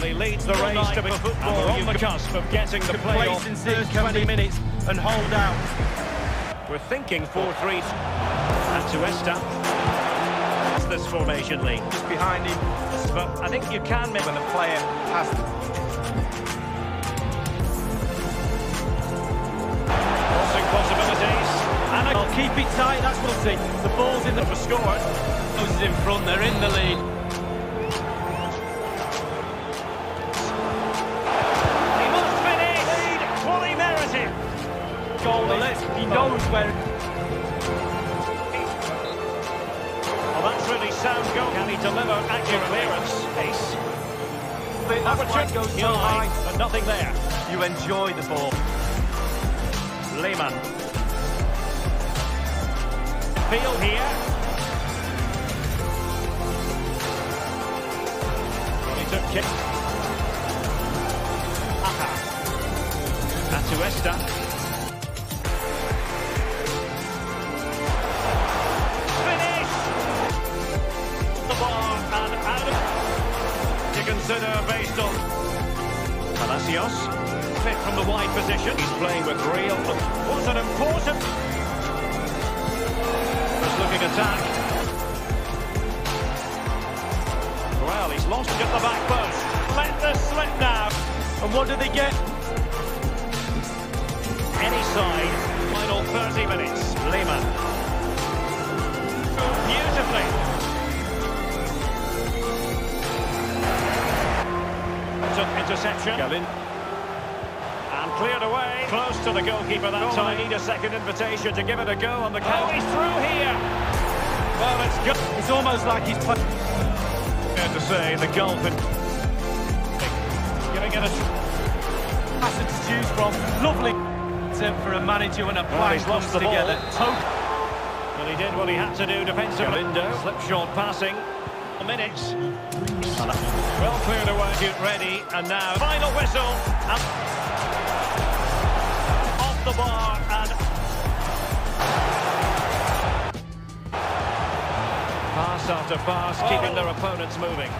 night to be for football. and we're on the cusp of getting the playoff. Complacency, 20 minutes and hold out. We're thinking 4-3. And to Esta. It's this formation league. Just behind him But I think you can make when the player has crossing possibilities. And I'll keep it tight, that's what we'll see. The ball's in the for score. Those in front, they're in the lead. Goal is, he knows where Well, that's really sound goal. Can he deliver accurate clearance? Ace. that's why it goes so high. But nothing there. You enjoy the ball. Leman. Field here. He took kick. Aha. Atuesta. Consider based on... Palacios. Fit from the wide position. He's playing with real... Was an important... First looking attack. Well, he's lost it at the back post. Let the slip now. And what do they get? Any side. Final 30 minutes. Leman. Interception. Gavin. And cleared away. Close to the goalkeeper that Goal. time. Need a second invitation to give it a go on the count. Oh, he's through here. Well, it's good. It's almost like he's playing. Fair to say, the gulf in... Giving it a... Passage to choose from. Lovely attempt for a manager when a Well, plan comes lost the ball. together. Tot- Well, he did what he had to do defensively. Galindo. Slipshod passing. Minutes. Well cleared away, shoot ready, and now final whistle. And off the bar, and pass after pass, keeping their oh. opponents moving.